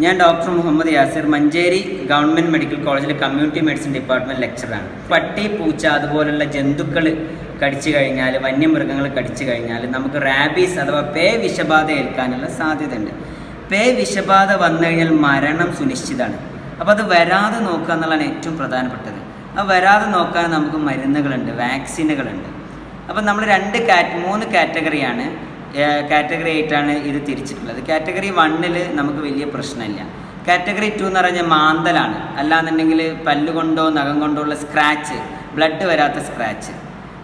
ഞാൻ doctor Muhammad Yasir Manjeri government medical കോളേജിലെ community medicine department ലെക്ചറാണ്. പട്ടി പൂച്ച അതുപോലുള്ള ജന്തുക്കൾ കടിച്ചു കഴിഞ്ഞാൽ വന്യമൃഗങ്ങൾ കടിച്ചു കഴിഞ്ഞാൽ നമുക്ക് റാബീസ് അഥവാ പേ വിഷബാധ ഏൽക്കാനുള്ള സാധ്യതയുണ്ട്. പേ വിഷബാധ വന്നു കഴിഞ്ഞാൽ മരണം സുനിശ്ചിതമാണ് അപ്പോൾ അത് വരാതെ നോക്കുക എന്നുള്ളതാണ് ഏറ്റവും പ്രധാനപ്പെട്ടത്. അത് വരാതെ നോക്കാൻ നമുക്ക് മരുന്നുകളുണ്ട് വാക്സിനുകളുണ്ട്. അപ്പം നമ്മൾ രണ്ട് കാറ്റ് മൂന്ന് കാറ്റഗറിയാണ് കാറ്റഗറി ആയിട്ടാണ് ഇത് തിരിച്ചിട്ടുള്ളത്. കാറ്റഗറി വണ്ണിൽ നമുക്ക് വലിയ പ്രശ്നമില്ല. കാറ്റഗറി ടു എന്ന് പറഞ്ഞാൽ മാന്തലാണ്. അല്ലാന്നുണ്ടെങ്കിൽ പല്ലുകൊണ്ടോ നഖം കൊണ്ടോ ഉള്ള സ്ക്രാച്ച് ബ്ലഡ് വരാത്ത സ്ക്രാച്ച്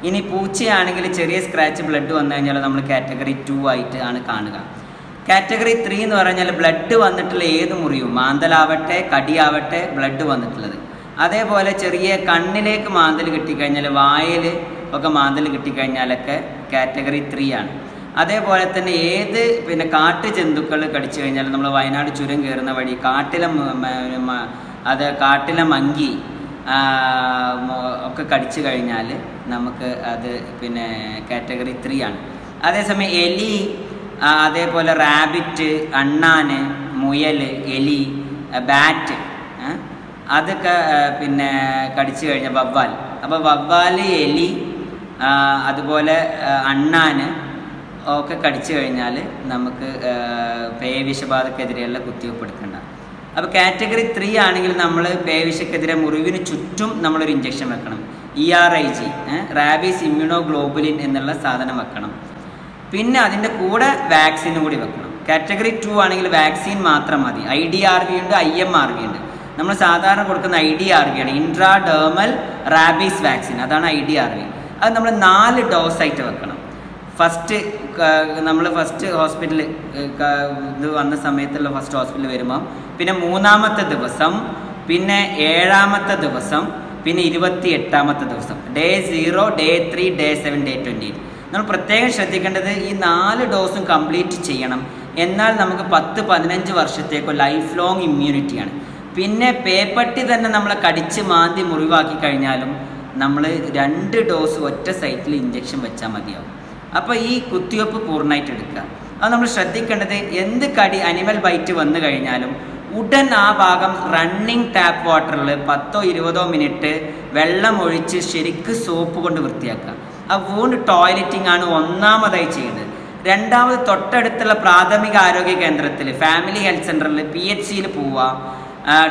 ഇനി പൂച്ചയാണെങ്കിൽ ചെറിയ സ്ക്രാച്ച് ബ്ലഡ് വന്നു കഴിഞ്ഞാൽ നമ്മൾ കാറ്റഗറി ടു ആയിട്ട് ആണ് കാണുക. കാറ്റഗറി ത്രീ എന്ന് പറഞ്ഞാൽ ബ്ലഡ് വന്നിട്ടുള്ള ഏത് മുറിയും മാന്തലാവട്ടെ കടിയാവട്ടെ ബ്ലഡ് വന്നിട്ടുള്ളത്. അതേപോലെ ചെറിയ കണ്ണിലേക്ക് മാന്തൽ കിട്ടിക്കഴിഞ്ഞാൽ വായിൽ ഒക്കെ മാന്തൽ കിട്ടിക്കഴിഞ്ഞാലൊക്കെ കാറ്റഗറി ത്രീ ആണ്. അതേപോലെ തന്നെ ഏത് പിന്നെ കാട്ടു ജന്തുക്കൾ കടിച്ചു കഴിഞ്ഞാൽ നമ്മൾ വയനാട് ചുരം കയറുന്ന വഴി കാട്ടിലെ അത് കാട്ടിലെ മങ്കി ഒക്കെ കടിച്ചു കഴിഞ്ഞാൽ നമുക്ക് അത് പിന്നെ കാറ്റഗറി ത്രീ ആണ്. അതേസമയം എലി അതേപോലെ റാബിറ്റ് അണ്ണാന് മുയൽ എലി ബാറ്റ് അതൊക്കെ പിന്നെ കടിച്ചു കഴിഞ്ഞ വവ്വാൽ. അപ്പോൾ വവ്വാൽ എലി അതുപോലെ അണ്ണാൻ ഒക്കെ കടിച്ചു കഴിഞ്ഞാൽ നമുക്ക് പേവിഷബാധക്കെതിരെയുള്ള കുത്തിവെപ്പ് എടുക്കേണ്ട അപ്പോൾ കാറ്റഗറി ത്രീ ആണെങ്കിൽ നമ്മൾ പേവിഷക്കെതിരെ മുറിവിന് ചുറ്റും നമ്മളൊരു ഇഞ്ചക്ഷൻ വെക്കണം. E R I G rabies immunoglobulin എന്നുള്ള സാധനം വെക്കണം. പിന്നെ അതിന്റെ കൂടെ വാക്സിനും കൂടി വെക്കണം. കാറ്റഗറി ടു ആണെങ്കിൽ വാക്സിൻ മാത്രം മതി. ഐ ഡി ആർ വി ഉണ്ട് ഐ എം ആർ വി ഉണ്ട്. നമ്മൾ സാധാരണ കൊടുക്കുന്ന ഐ ഡി ആർ വി ആണ്. ഇൻട്രാ ഡേർമൽ റാബീസ് വാക്സിൻ അതാണ് ഐ ഡി ആർ വി. അത് നമ്മൾ നാല് ഡോസ് ആയിട്ട് വെക്കണം. ഫസ്റ്റ് നമ്മൾ ഫസ്റ്റ് ഹോസ്പിറ്റലിൽ ഇത് വന്ന സമയത്തുള്ള ഫസ്റ്റ് ഹോസ്പിറ്റൽ വരുമ്പം പിന്നെ മൂന്നാമത്തെ ദിവസം പിന്നെ ഏഴാമത്തെ ദിവസം പിന്നെ ഇരുപത്തി എട്ടാമത്തെ ദിവസം. Day zero day three day seven day twenty നമ്മൾ പ്രത്യേകം ശ്രദ്ധിക്കേണ്ടത് ഈ നാല് ഡോസും കംപ്ലീറ്റ് ചെയ്യണം. എന്നാൽ നമുക്ക് പത്ത് പതിനഞ്ച് വർഷത്തേക്കോ ലൈഫ് ലോങ് ഇമ്മ്യൂണിറ്റിയാണ് പിന്നെ പേപ്പട്ടി തന്നെ നമ്മളെ കടിച്ച് മാന്തി മുറിവാക്കി കഴിഞ്ഞാലും നമ്മൾ രണ്ട് ഡോസ് ഒറ്റ സൈറ്റിൽ ഇഞ്ചക്ഷൻ വെച്ചാൽ മതിയാവും. അപ്പോൾ ഈ കുത്തിവെപ്പ് പൂർണമായിട്ട് എടുക്കുക. അത് നമ്മൾ ശ്രദ്ധിക്കേണ്ടത് എന്ത് കടി അനിമൽ ബൈറ്റ് വന്നു കഴിഞ്ഞാലും ഉടൻ ആ ഭാഗം റണ്ണിങ് ടാപ്പ് വാട്ടറിൽ പത്തോ ഇരുപതോ മിനിറ്റ് വെള്ളം ഒഴിച്ച് ശരിക്ക് സോപ്പ് കൊണ്ട് വൃത്തിയാക്കുക. ആ വൂണ്ട് ടോയ്ലറ്റിംഗ് ആണ് ഒന്നാമതായി ചെയ്യുന്നത്. രണ്ടാമത് തൊട്ടടുത്തുള്ള പ്രാഥമിക ആരോഗ്യ കേന്ദ്രത്തിൽ ഫാമിലി ഹെൽത്ത് സെന്ററിൽ പി എച്ച് സിയിൽ പോവുക.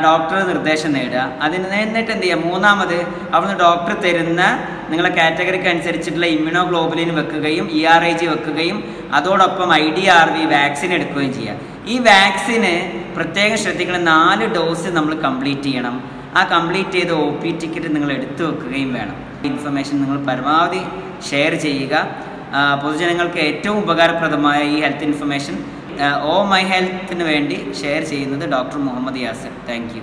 ഡോക്ടർ നിർദ്ദേശം നേടുക. അതിന് എന്നിട്ട് എന്ത് ചെയ്യുക മൂന്നാമത് അവിടുന്ന് ഡോക്ടർ തരുന്ന നിങ്ങളെ കാറ്റഗറിക്ക് അനുസരിച്ചിട്ടുള്ള ഇമ്മ്യൂണോ ഗ്ലോബുലിൻ വെക്കുകയും ഇ ആർ ഐ ജി വെക്കുകയും അതോടൊപ്പം I D R V vaccine എടുക്കുകയും ചെയ്യുക. ഈ വാക്സിന് പ്രത്യേകം ശ്രദ്ധിക്കണം. നാല് ഡോസ് നമ്മൾ കംപ്ലീറ്റ് ചെയ്യണം. ആ കംപ്ലീറ്റ് ചെയ്ത് ഒ പി ടിക്കറ്റ് നിങ്ങൾ എടുത്തു വെക്കുകയും വേണം. ഇൻഫർമേഷൻ നിങ്ങൾ പരമാവധി ഷെയർ ചെയ്യുക. പൊതുജനങ്ങൾക്ക് ഏറ്റവും ഉപകാരപ്രദമായ ഈ ഹെൽത്ത് ഇൻഫർമേഷൻ ഓ മൈ ഹെൽത്തിന് വേണ്ടി ഷെയർ ചെയ്യുന്നത് ഡോക്ടർ മുഹമ്മദ് യാസിർ താങ്ക്